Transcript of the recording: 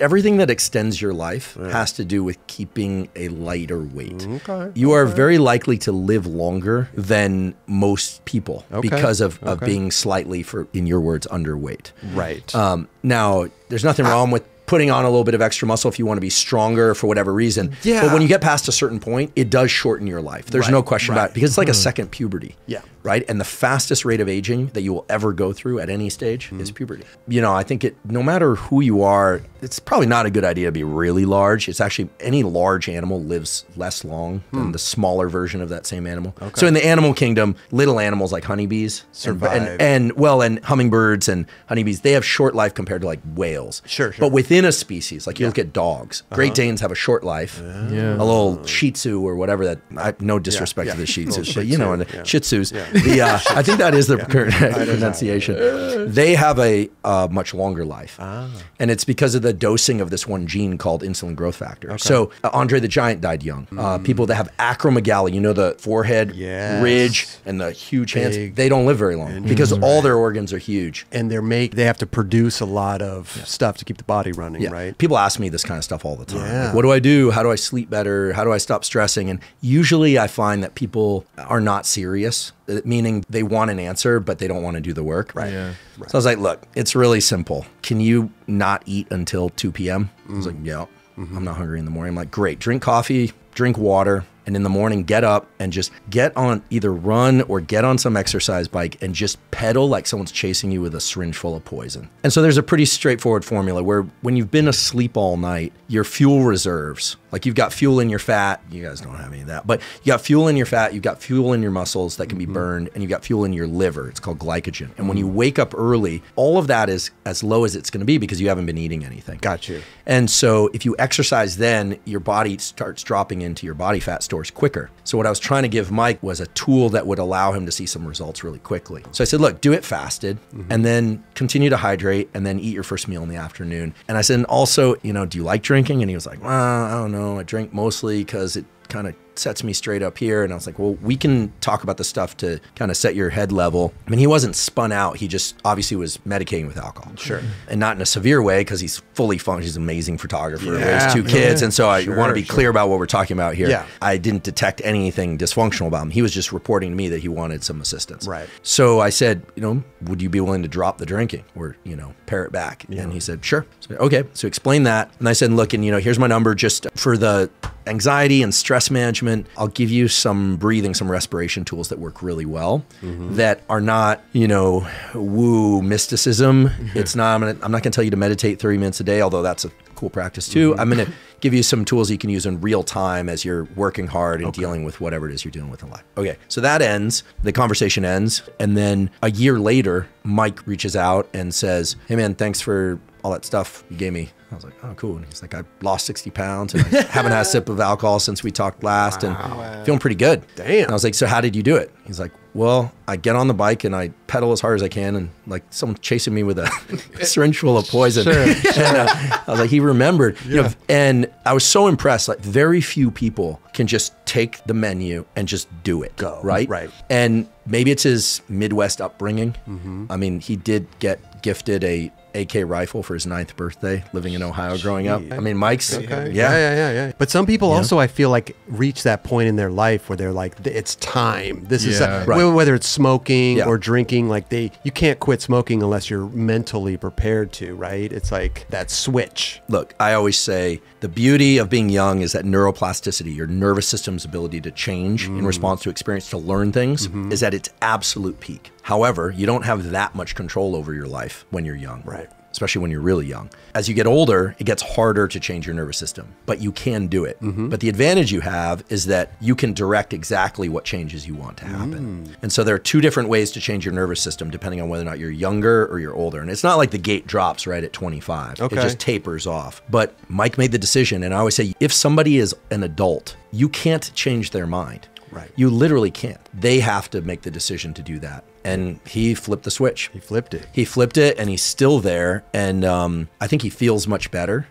Everything that extends your life has to do with keeping a lighter weight. Okay. You are very likely to live longer than most people Okay, because of, of being slightly, for in your words, underweight. Right. Um, now, there's nothing wrong with putting on a little bit of extra muscle if you want to be stronger for whatever reason. Yeah. But when you get past a certain point, it does shorten your life. There's Right, no question about it because it's like a second puberty. Yeah. Right. And the fastest rate of aging that you will ever go through at any stage is puberty. You know, I think it, no matter who you are, it's probably not a good idea to be really large. It's actually any large animal lives less long than the smaller version of that same animal. So in the animal kingdom, little animals like honeybees and- Survive. and, and well, and hummingbirds and honeybees, they have short life compared to like whales. Sure, sure. But within a species, like you look at dogs, Great Danes have a short life. Yeah. A little Shih Tzu or whatever that. I, no disrespect yeah. to the Shih Tzus, but you know, and the yeah. Shih Tzus. The, uh, I think that is the correct pronunciation. They have a uh, much longer life, Ah. and it's because of the dosing of this one gene called insulin growth factor. So uh, Andre the Giant died young. Uh, people that have acromegaly, you know, the forehead Mm. Yes. ridge and the huge hands, they don't live very long because all their organs are huge. and they're make they have to produce a lot of stuff to keep the body running, Yeah. right? People ask me this kind of stuff all the time. Yeah. Like, what do I do? How do I sleep better? How do I stop stressing? And usually I find that people are not serious, meaning they want an answer, but they don't want to do the work. Right. Yeah. So I was like, look, it's really simple. Can you not eat until 2 p.m.? I was like, mm. yeah, mm-hmm. I'm not hungry in the morning. I'm like, great. Drink coffee, drink water. And in the morning, get up and just get on either run or get on some exercise bike and just pedal like someone's chasing you with a syringe full of poison. And so there's a pretty straightforward formula where when you've been asleep all night, your fuel reserves, like you've got fuel in your fat, you guys don't have any of that, but you got fuel in your fat, you've got fuel in your muscles that can be mm-hmm. burned, and you've got fuel in your liver. It's called glycogen. And when you mm-hmm. wake up early, all of that is as low as it's going to be because you haven't been eating anything. Got you. And so if you exercise then, your body starts dropping into your body fat stores quicker. So what I was trying to give Mike was a tool that would allow him to see some results really quickly. So I said, look, do it fasted mm-hmm. and then continue to hydrate and then eat your first meal in the afternoon. And I said, and also, you know, do you like drinking? And he was like, well, I don't know. I drink mostly because it kind of sets me straight up here. And I was like, well, we can talk about the stuff to kind of set your head level. I mean, he wasn't spun out. He just obviously was medicating with alcohol. Sure. And not in a severe way because he's fully functional. He's an amazing photographer, Yeah. raised two kids. Yeah. And so I Sure, want to be sure. clear about what we're talking about here. Yeah. I didn't detect anything dysfunctional about him. He was just reporting to me that he wanted some assistance. Right. So I said, you know, would you be willing to drop the drinking or, you know, pare it back? And he said, sure. So, okay. So explain that. And I said, look, and, you know, here's my number just for the anxiety and stress management. I'll give you some breathing, some respiration tools that work really well mm-hmm. that are not, you know, woo mysticism. Mm-hmm. It's not, I'm, gonna, I'm not going to tell you to meditate 30 minutes a day, although that's a cool practice too. Mm-hmm. I'm going to give you some tools you can use in real time as you're working hard and dealing with whatever it is you're dealing with in life. Okay. So that ends, the conversation ends. And then a year later, Mike reaches out and says, Hey man, thanks for all that stuff you gave me. I was like, oh, cool. And he's like, I lost 60 pounds and I haven't had a sip of alcohol since we talked last and feeling pretty good. Damn. And I was like, so how did you do it? He's like, well, I get on the bike and I pedal as hard as I can and like someone chasing me with a syringe full of poison. and, uh, I was like, he remembered. You know, and I was so impressed. Like very few people can just take the menu and just do it. Go. Right. Right. And maybe it's his Midwest upbringing. Mm-hmm. I mean, he did get gifted a AK rifle for his ninth birthday, living in Ohio growing up. I mean, Mike's, Okay. yeah, yeah, yeah, yeah, yeah. But some people also, I feel like, reach that point in their life where they're like, it's time. This is a, Right. whether it's smoking Yeah. or drinking. Like they, you can't quit smoking unless you're mentally prepared to. Right? It's like that switch. Look, I always say the beauty of being young is that neuroplasticity, your nervous system's ability to change Mm. in response to experience, to learn things, Mm-hmm. is at its absolute peak. However, you don't have that much control over your life when you're young. Right. Especially when you're really young. As you get older, it gets harder to change your nervous system, but you can do it. Mm-hmm. But the advantage you have is that you can direct exactly what changes you want to happen. Mm. And so there are two different ways to change your nervous system depending on whether or not you're younger or you're older. And it's not like the gate drops right at 25. Okay. It just tapers off. But Mike made the decision, and I always say if somebody is an adult, you can't change their mind. Right. You literally can't. They have to make the decision to do that. And he flipped the switch. He flipped it. He flipped it, and he's still there. And um, I think he feels much better.